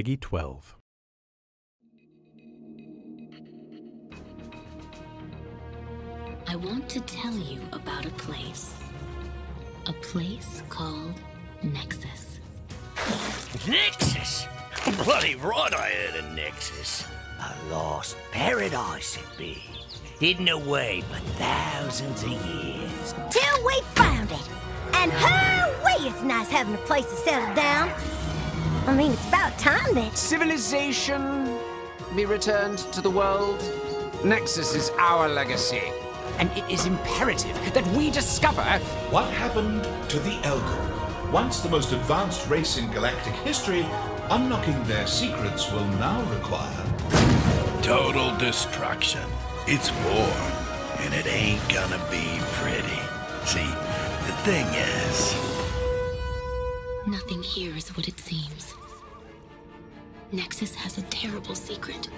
Peggy 12. I want to tell you about a place. A place called Nexus. Nexus? Bloody right I heard of Nexus. A lost paradise it be. Hidden away for thousands of years. Till we found it. And hoo-wee, it's nice having a place to settle down. I mean, it's about time that... Civilization be returned to the world. Nexus is our legacy, and it is imperative that we discover... What happened to the Eldan? Once the most advanced race in galactic history, unlocking their secrets will now require... Total destruction. It's war, and it ain't gonna be pretty. See, the thing is... Nothing here is what it seems. Nexus has a terrible secret.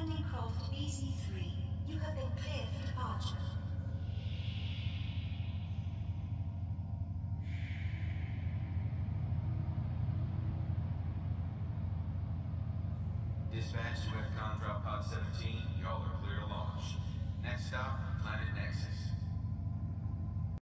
Landing craft BZ-3, you have been cleared for departure. Dispatch to FCON drop pod 17, y'all are clear launch.